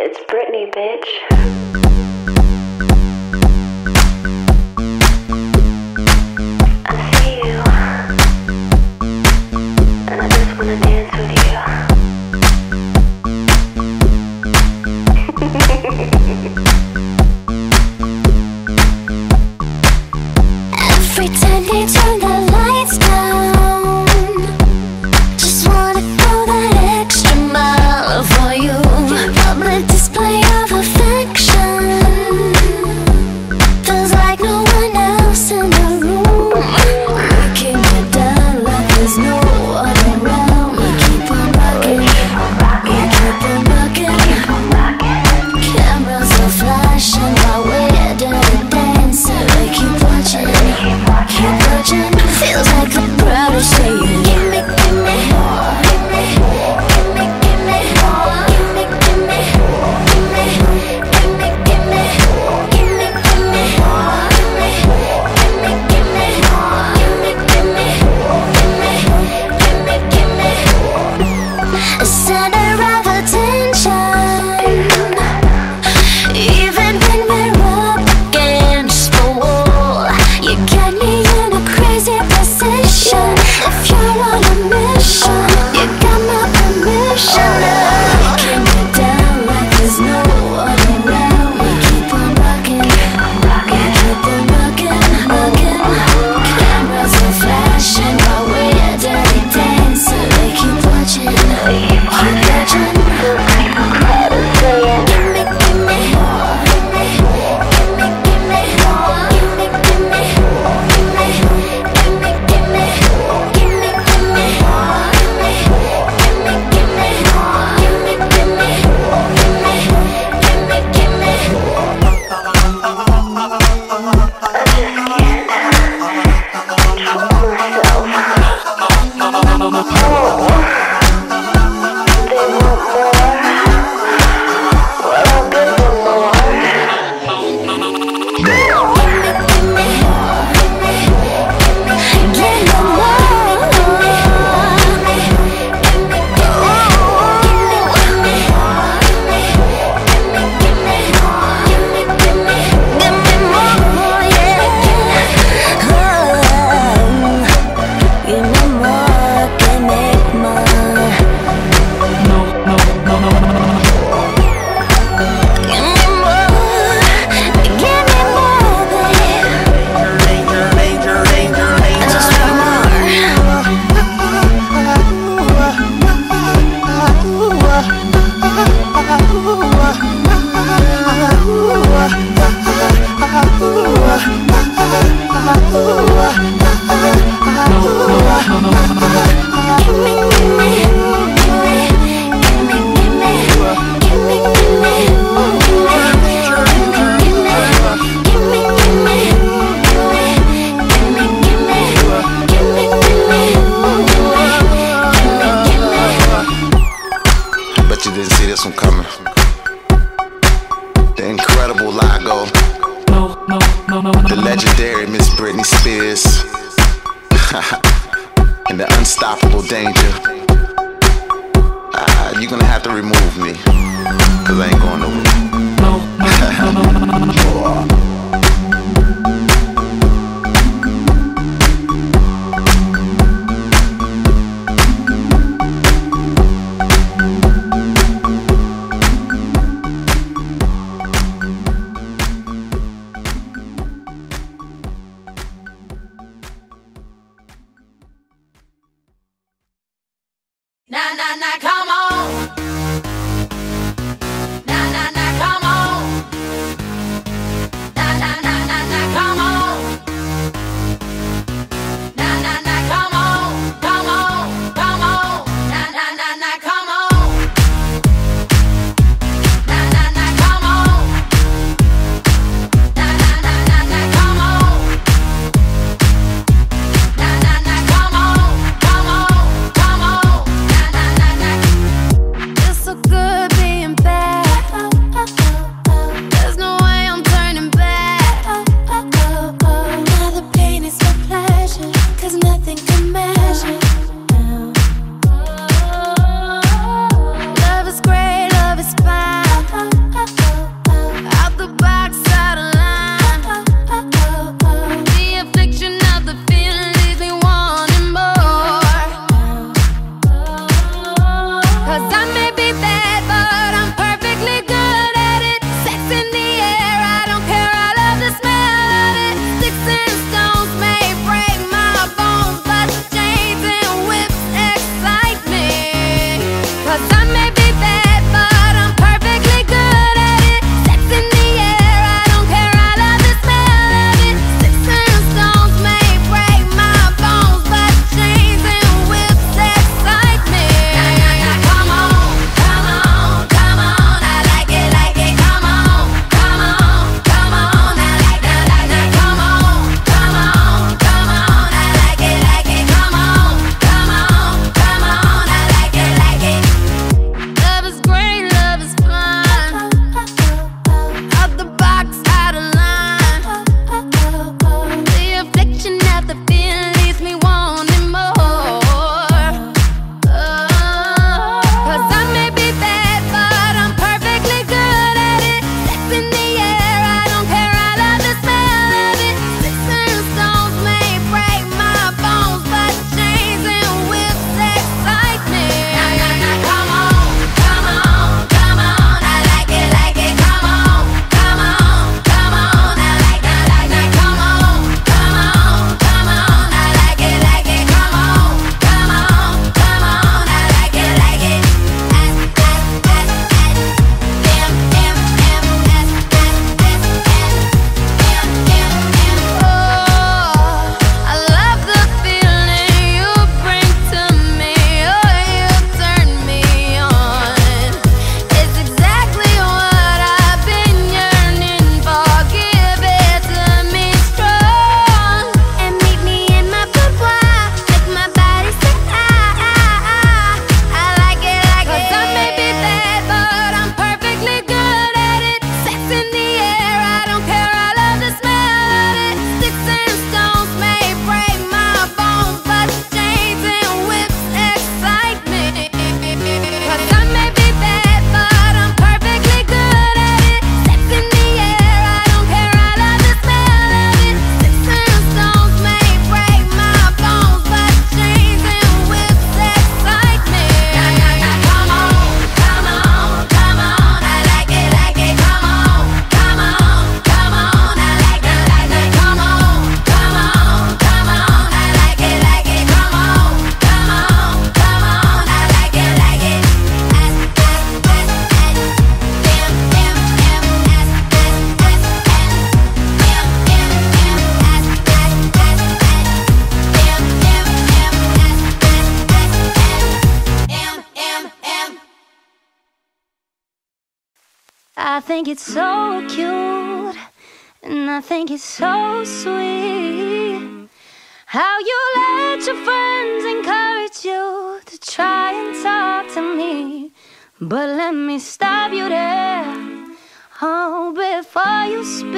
It's Britney, bitch. I it's so cute, and I think it's so sweet. How you let your friends encourage you to try and talk to me. But let me stop you there, oh, before you speak.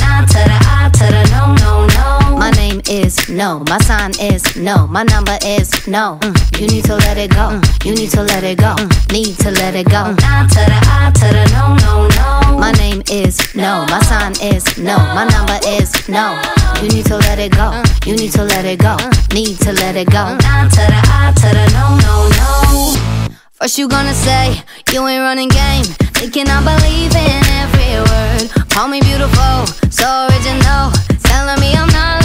Nah to the I to the no, no, no. My name is no, my sign is no, my number is no. Mm, You need to let it go, Mm, you need to let it go, Mm, need to let it go. Nah to the I to the no, no, no. My name is no, my sign is no, my number is no. You need to let it go, you need to let it go, need to let it go. Nah to the I to the no, no, no. First you gonna say you ain't running game, thinking I believe in every word. Call me beautiful, so original, telling me I'm not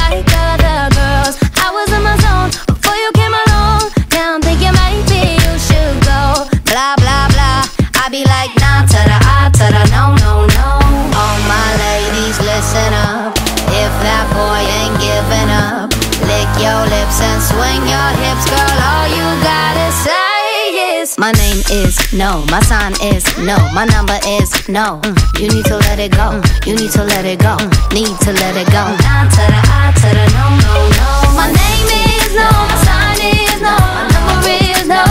my name is no, my sign is no, my number is no. Mm, You need to let it go, Mm, you need to let it go, Mm, need to let it go. Nah to the I to the no no no. My name is no, my sign is no, my number is no.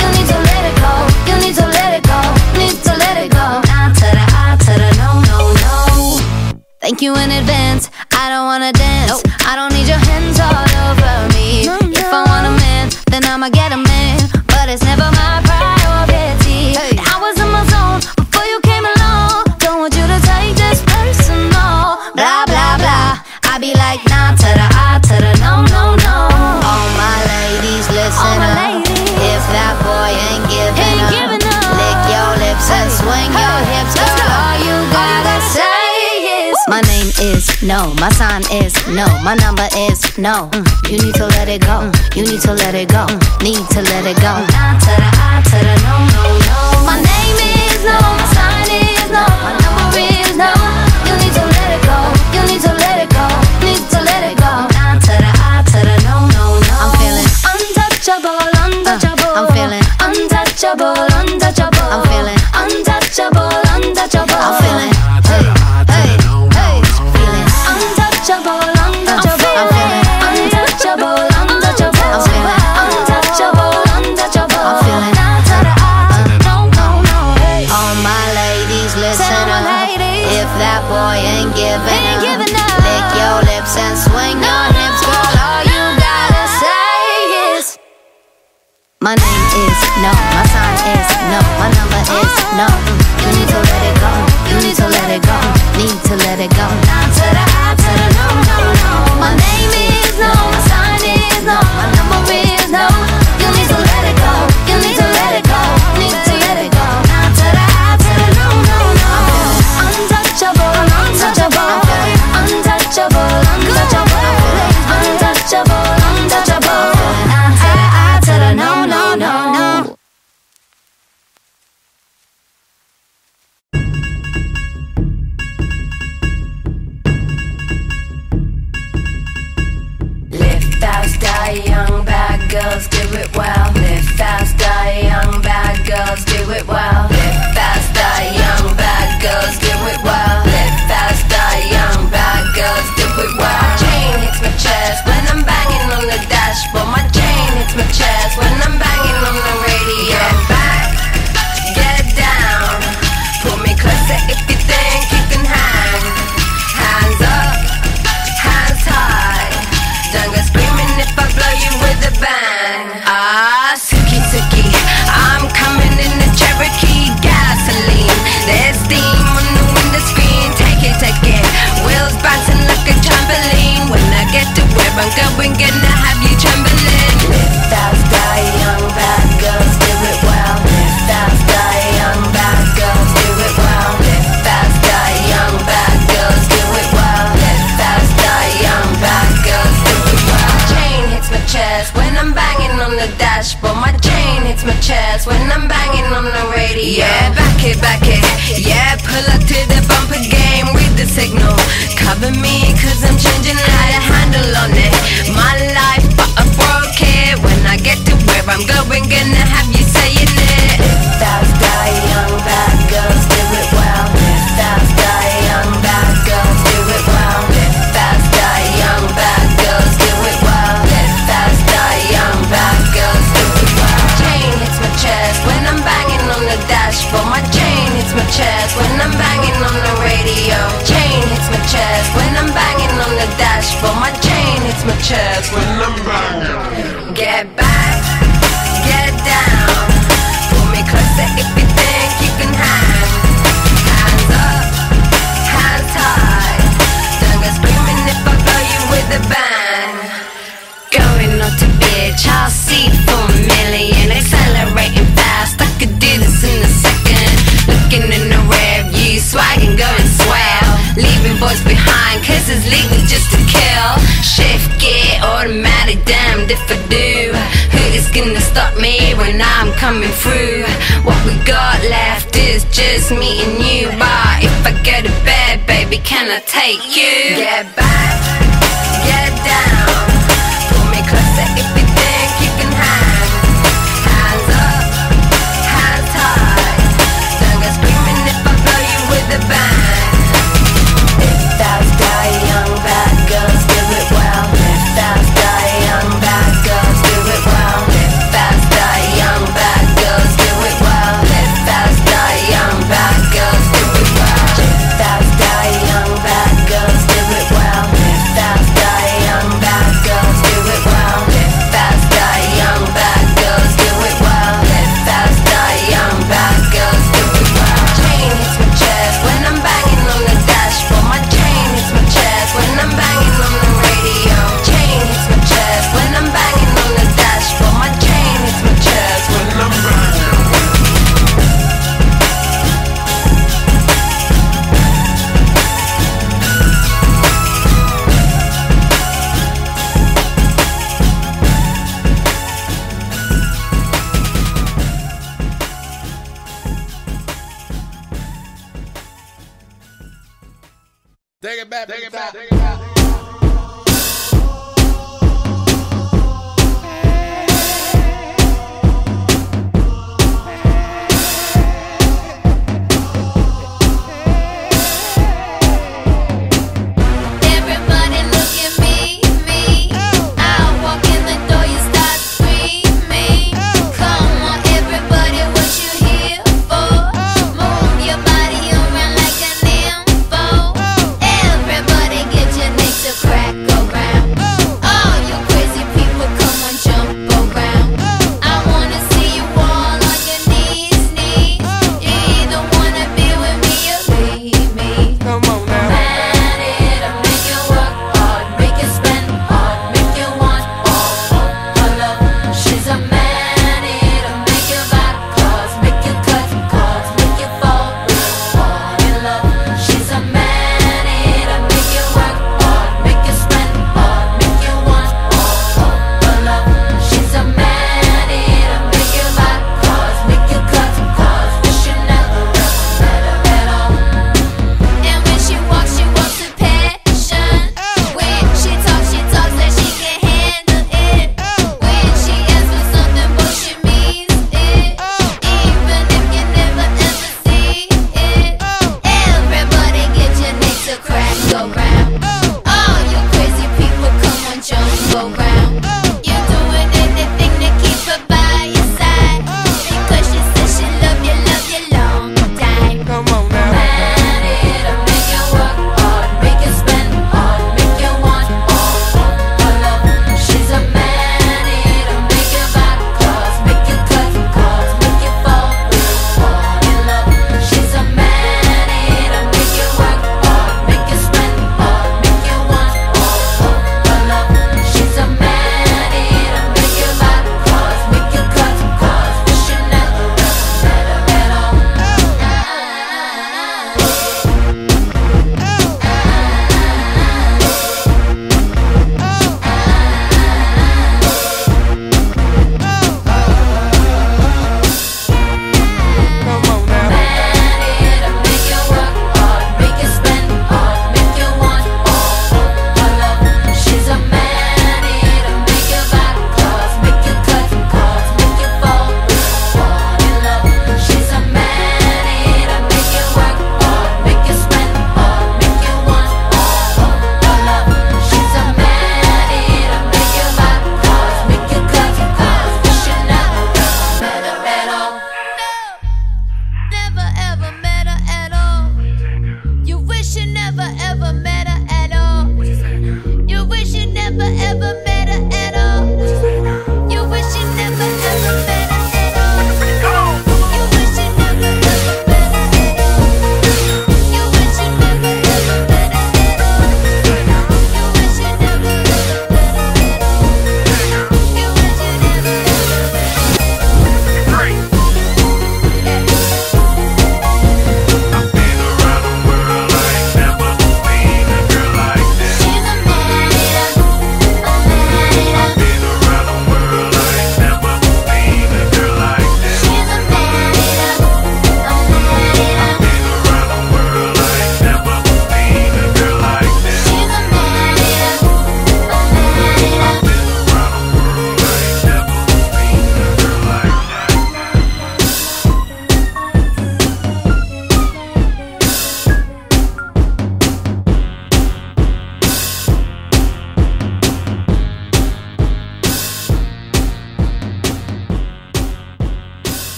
You need to let it go, you need to let it go, need to let it go. Nah to the I to the no no no. Thank you in advance. No, my sign is no, my number is no. Mm, You need to let it go, Mm, you need to let it go, Mm, need to let it go. To the I to the no no no. My name is no, I'm going, gonna have you trembling. Live fast, die young, bad girls do it well. Live fast, die young, bad girls do it well. Live fast, die young, bad girls do it well. Fast, die young, bad girls do it well. My chain hits my chest when I'm banging on the dashboard. My hits my chest when I'm banging on the radio. Yeah, back it, back it. Yeah, pull up to the bumper game with the signal. Cover me, cause I'm changing how to handle on it. My life, but I broke it. When I get to where I'm going, gonna have you saying it. If that's die, young bad girls. chest when I'm banging on the radio. Chain hits my chest when I'm banging on the dashboard. My chain hits my chest when I'm banging. Get back, get down. Pull me closer if you think you can hang. Hands up, hands high. Don't go screaming if I blow you with a bang. Going up to bitch, I'll see for a million. Accelerating. Swagging, going swell. Leaving boys behind, it's legal just to kill. Shift gear, automatic, damned if I do. Who is gonna stop me when I'm coming through? What we got left is just me and you. But if I go to bed, baby, can I take you? Get back, get down. Pull me closer blow you Take it back, take it back, take it back.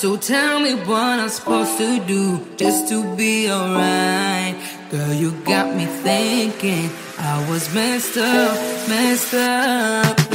So tell me what I'm supposed to do just to be alright. Girl, you got me thinking I was messed up, messed up.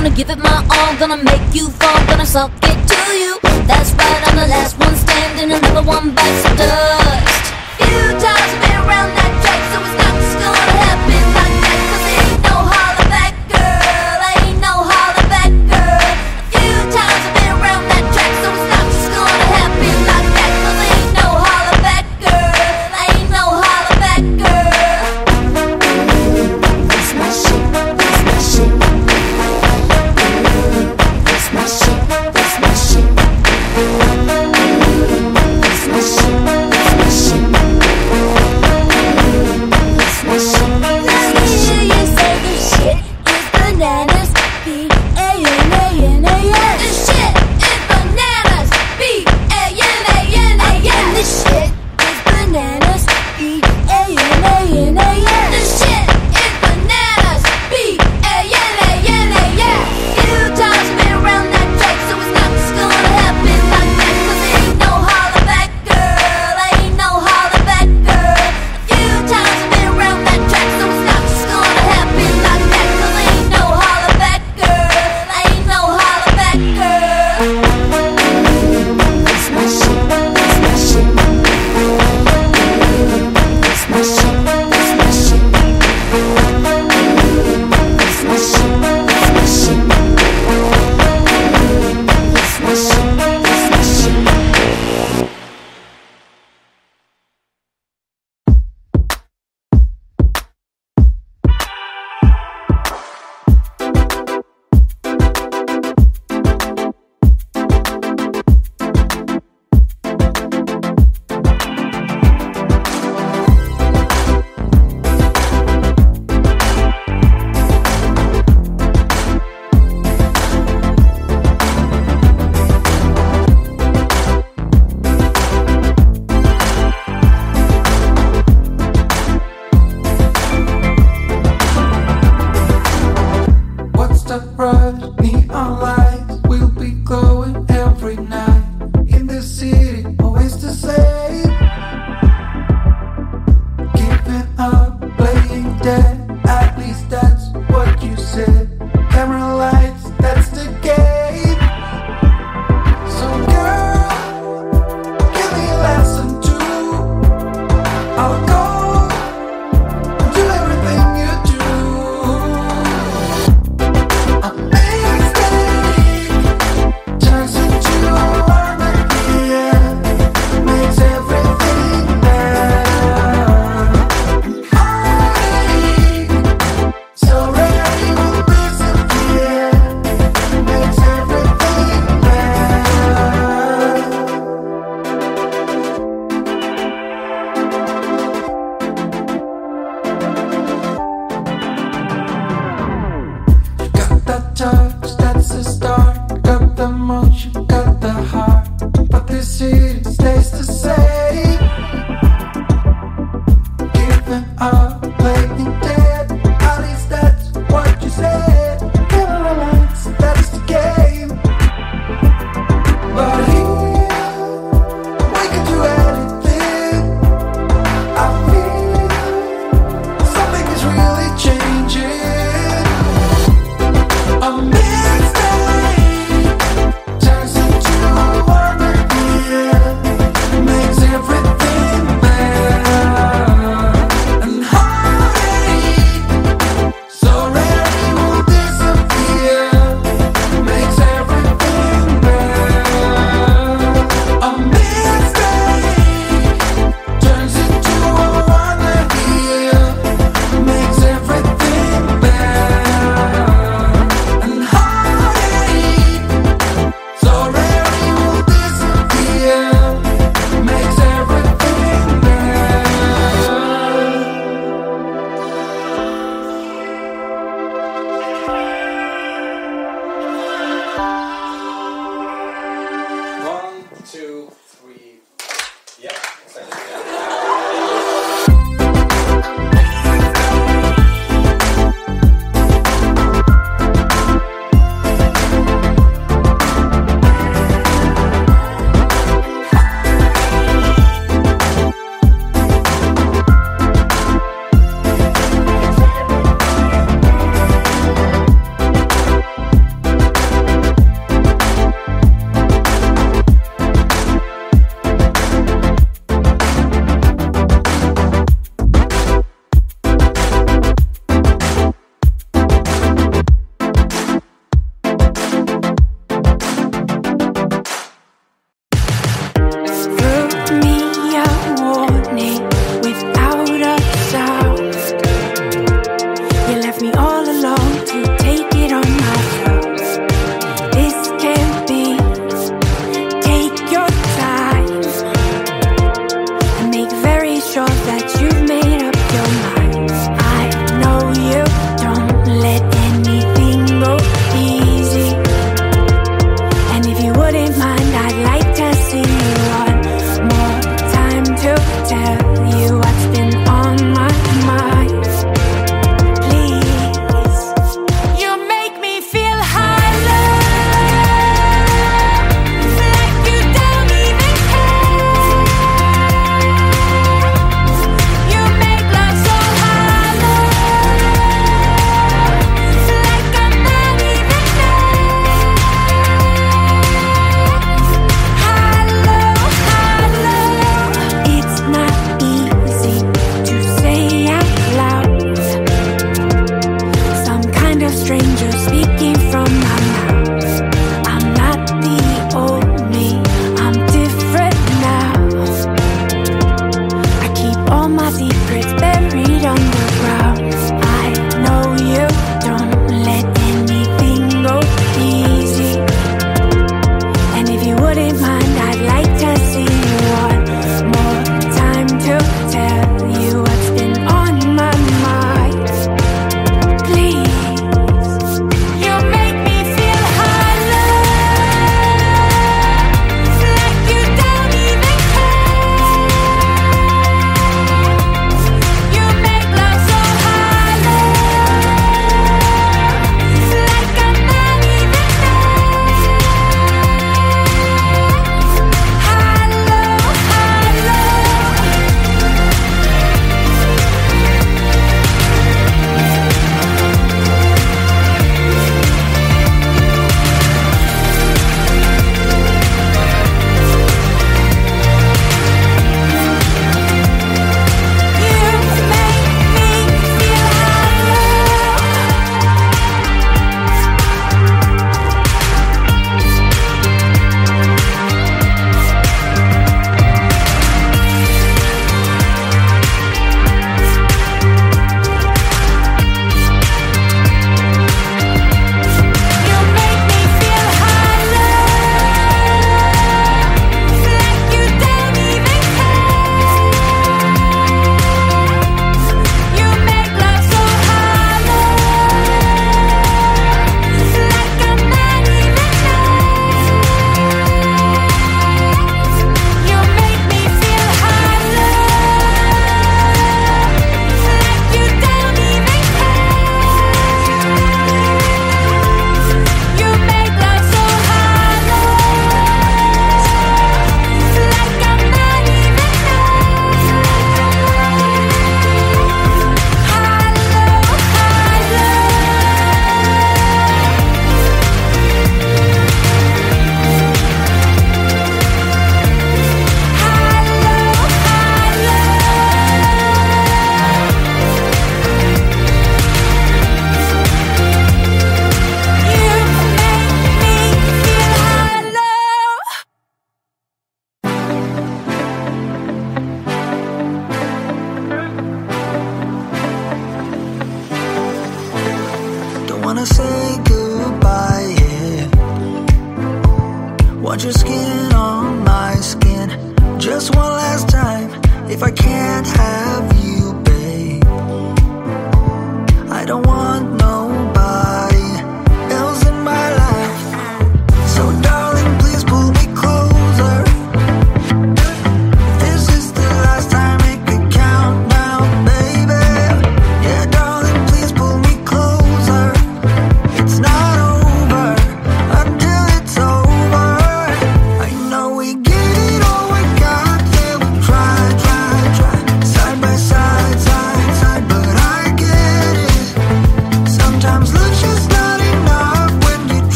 Gonna give it my all, gonna make you fall, gonna suck it to you. That's right, I'm the last one standing, another one bites the dust.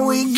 we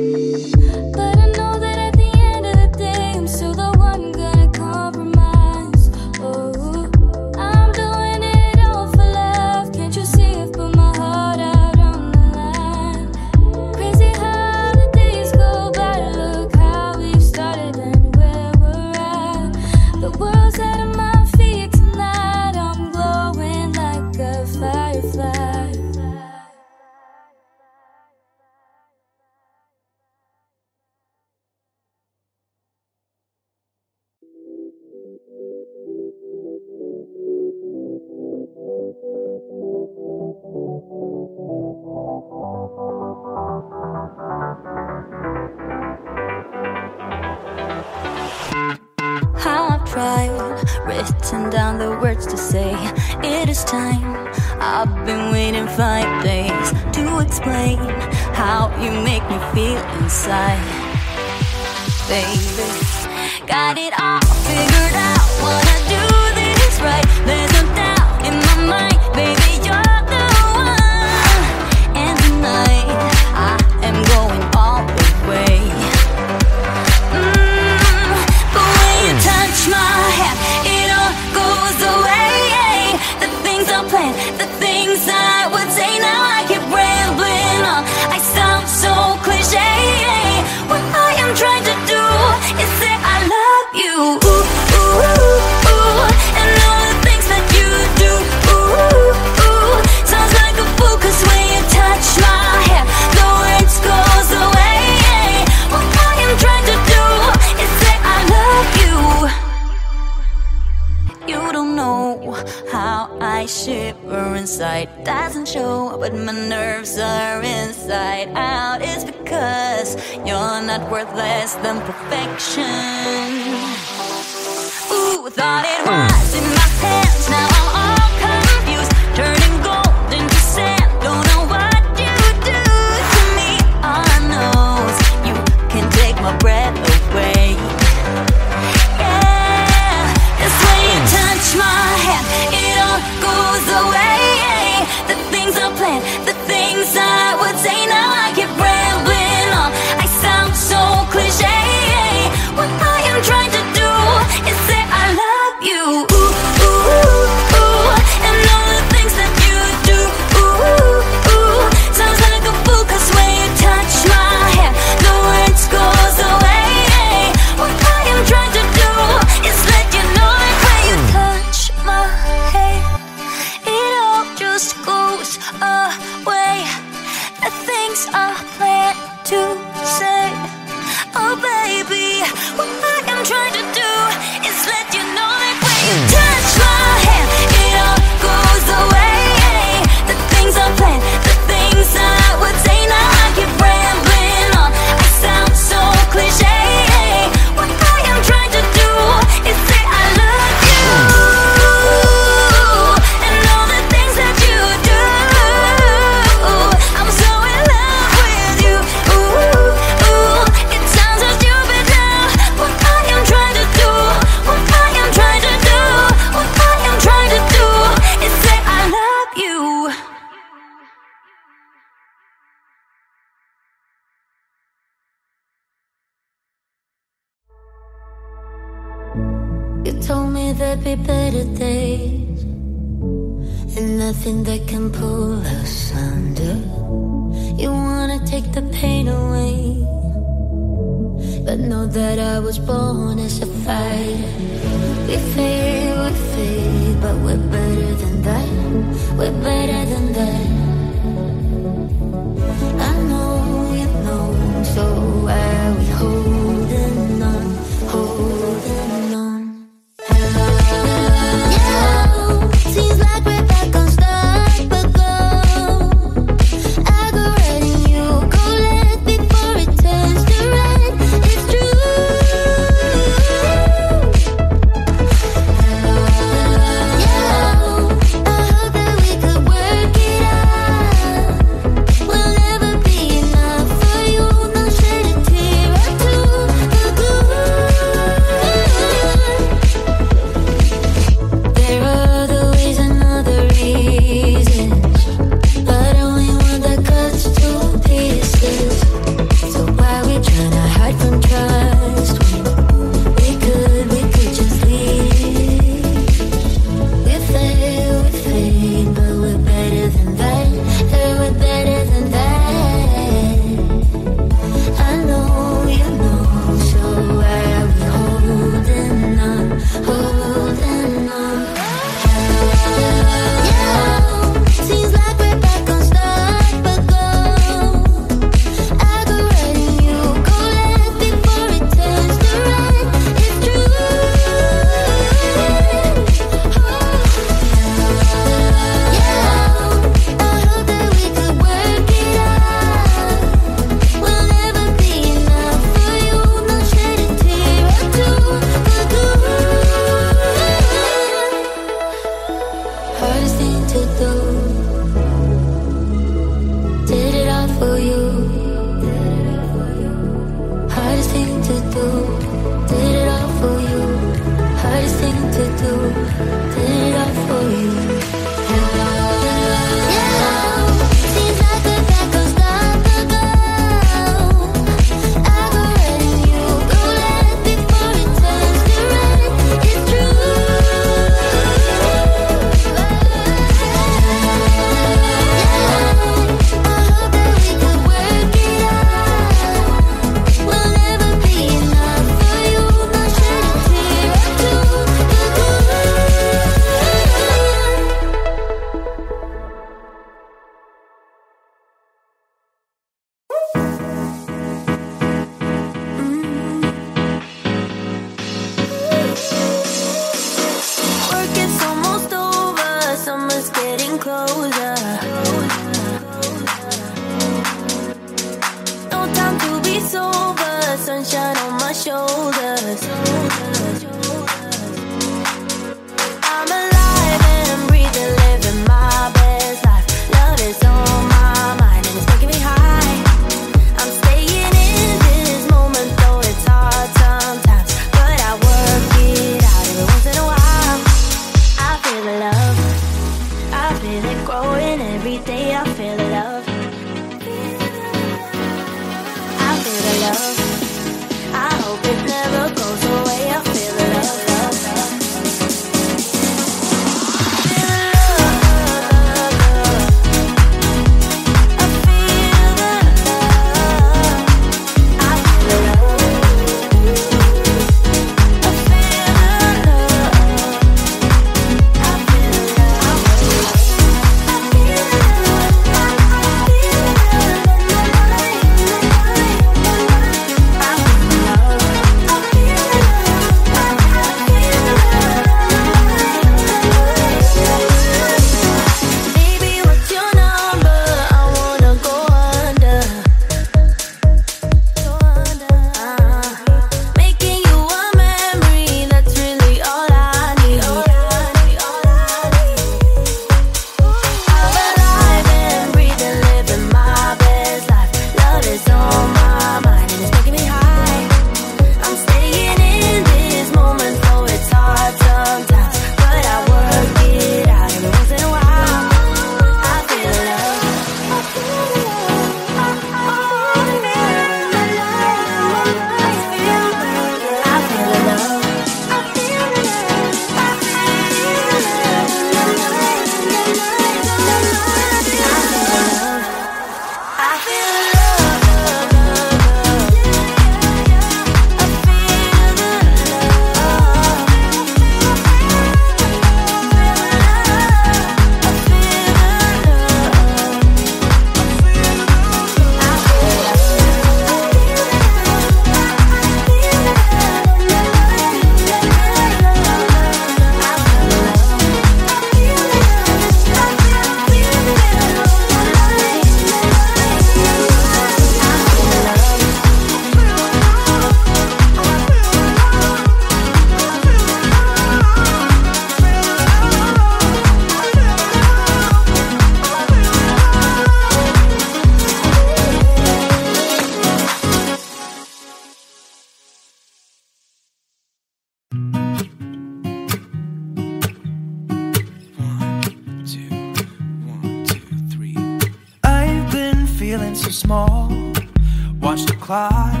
clock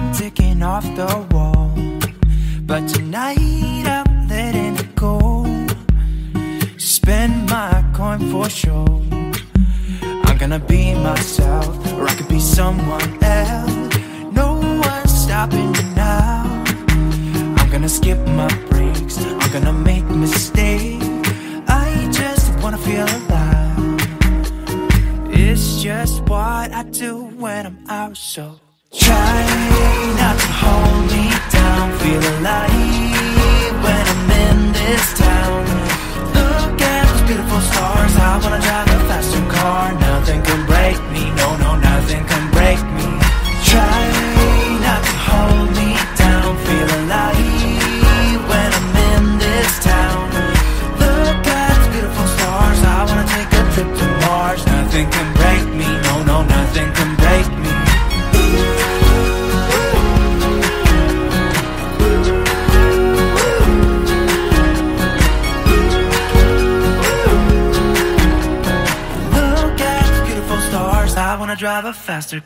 drive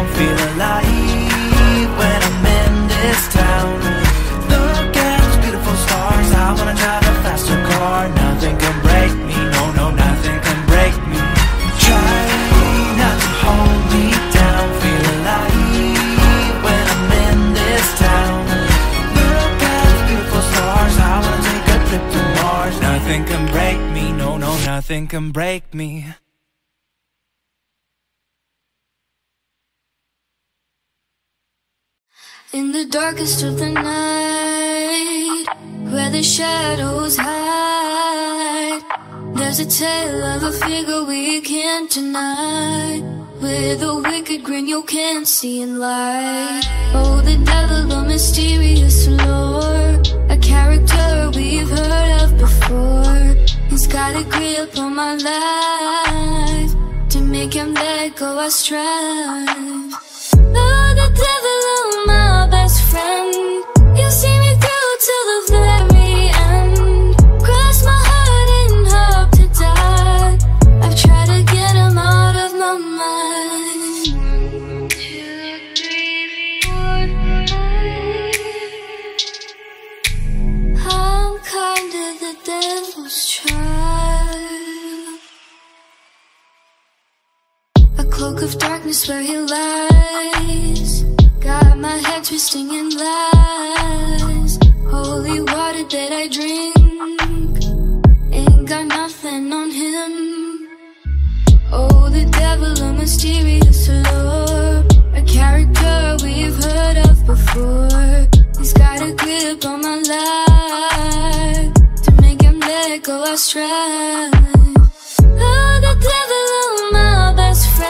down. Feel alive when I'm in this town. Look at those beautiful stars. I wanna drive a faster car. Nothing can break me. No, no, nothing can break me. Try not to hold me down. Feel alive when I'm in this town. Look at those beautiful stars. I wanna take a trip to Mars. Nothing can break me. No, no, nothing can break me. In the darkest of the night, where the shadows hide, there's a tale of a figure we can't deny. With a wicked grin you can't see in light. Oh, the devil, a mysterious lore, a character we've heard of before. He's got a grip on my life. To make him let go, I strive. The devil, oh, my best friend. You see me through to the very of darkness where he lies. Got my head twisting in lies. Holy water that I drink. Ain't got nothing on him. Oh, the devil, a mysterious lure. A character we've heard of before. He's got a grip on my life To make him let go, I strive Oh, the devil, oh, my best friend.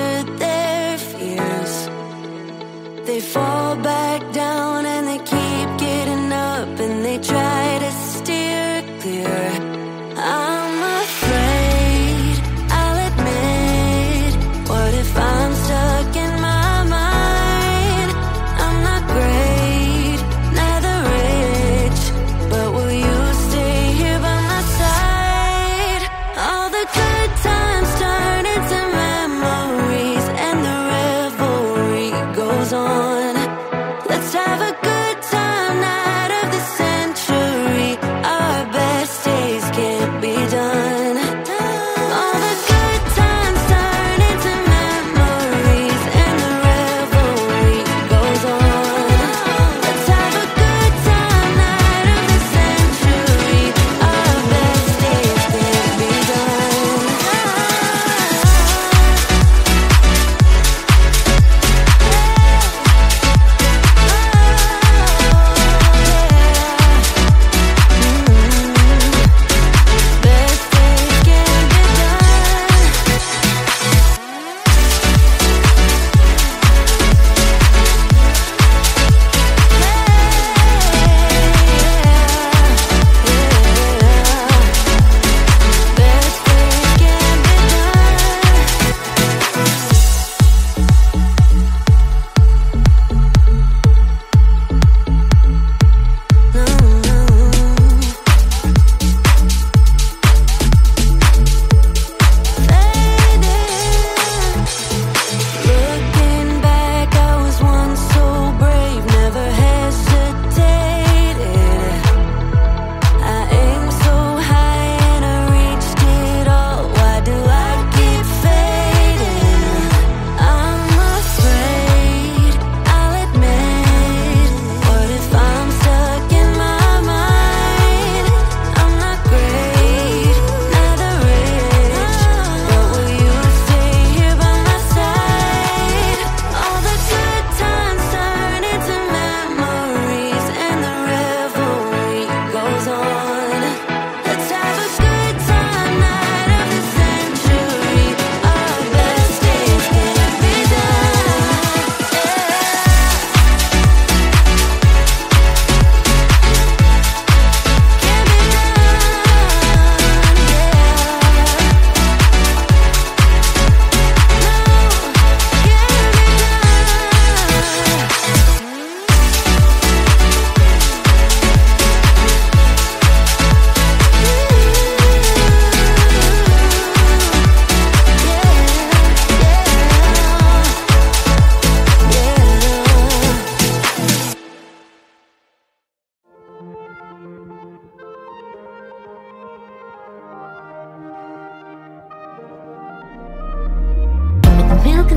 fall back down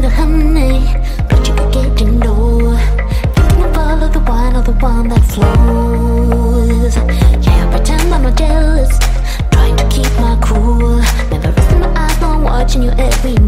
the honey, but you forget getting no. You can follow the wine or the one that flows. Yeah, pretend I'm not jealous, trying to keep my cool. Never resting my eyes, no, I'm watching you every night.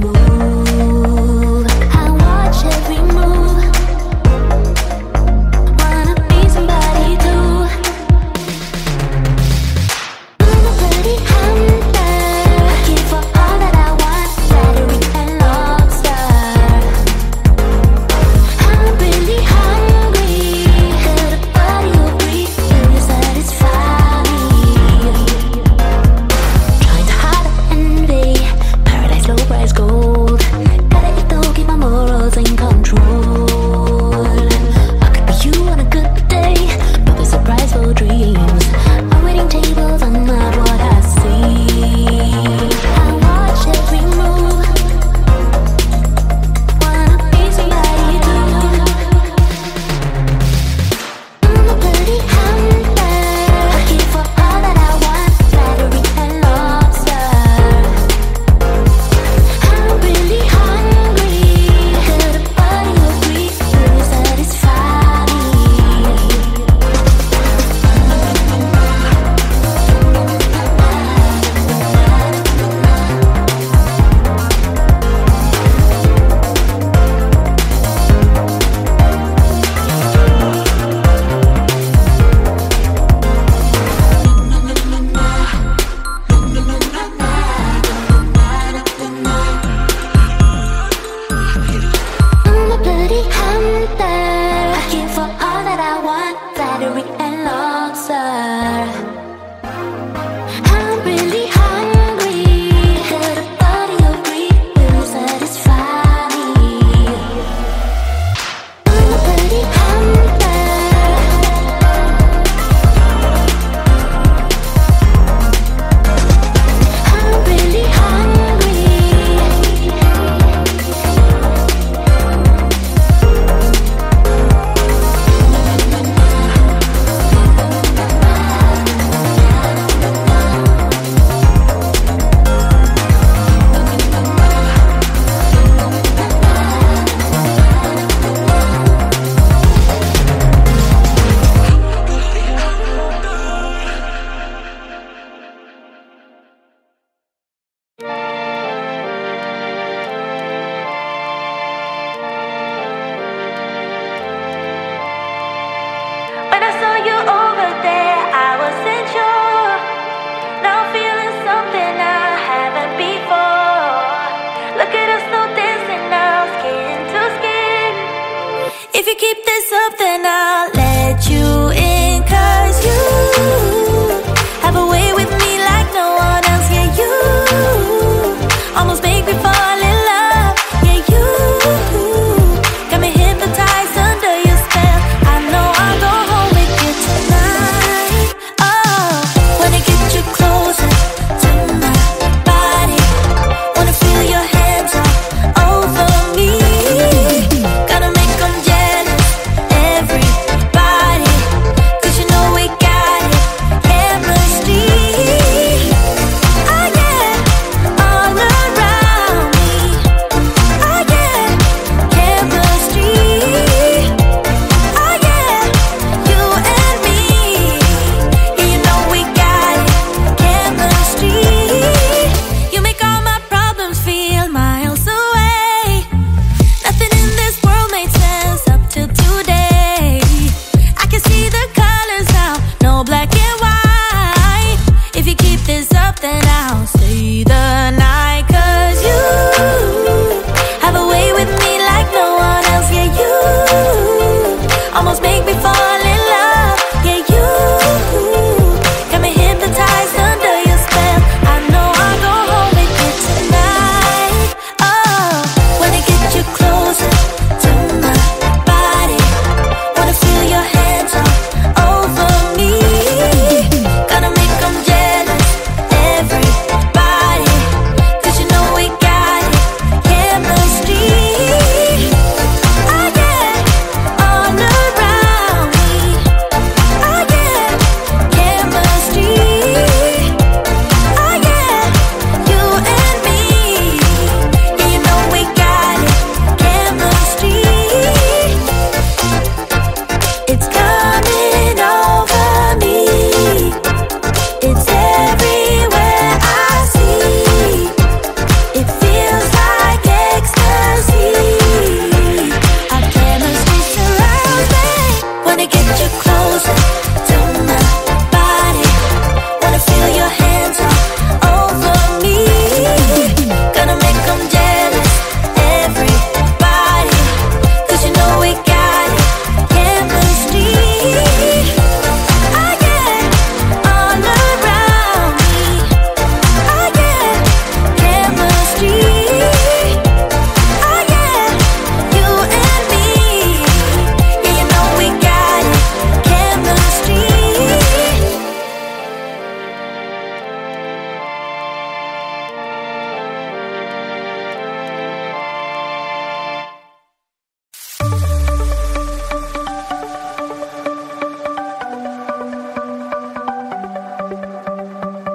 If you keep this up, then I'll let you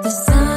The sun.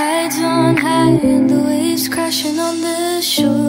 Tides on high and the waves crashing on the shore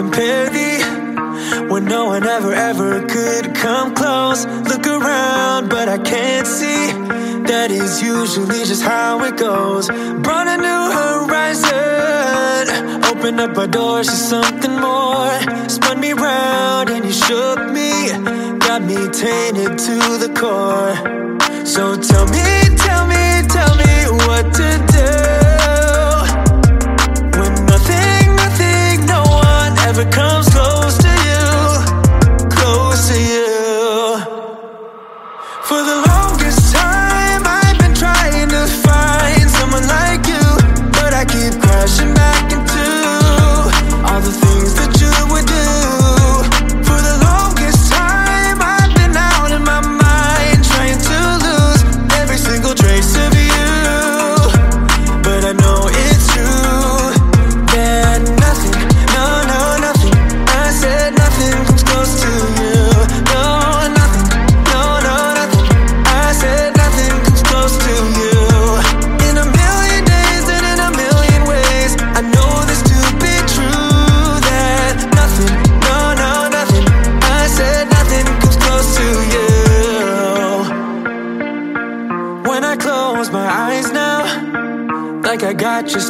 compare thee when no one ever, ever could come close. Look around, but I can't see. That is usually just how it goes. Brought a new horizon, opened up our doors to something more. Spun me round and you shook me, got me tainted to the core. So tell me, tell me, tell me what to do.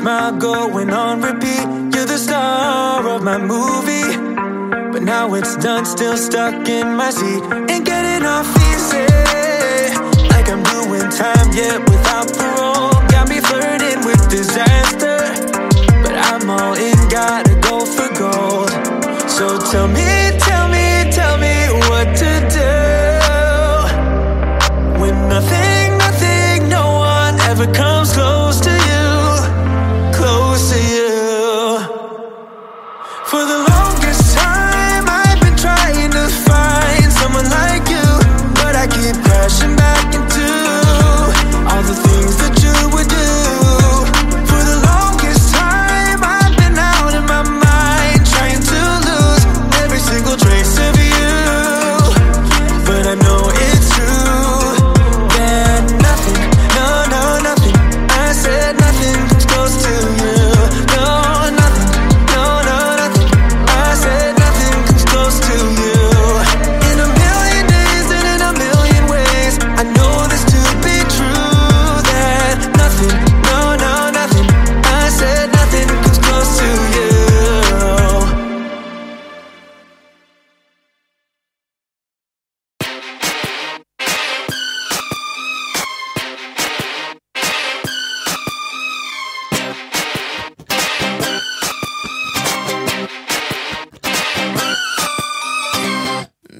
smile going on repeat. You're the star of my movie. But now it's done, still stuck in my seat. Ain't getting off easy. Like I'm doing time, yet without parole.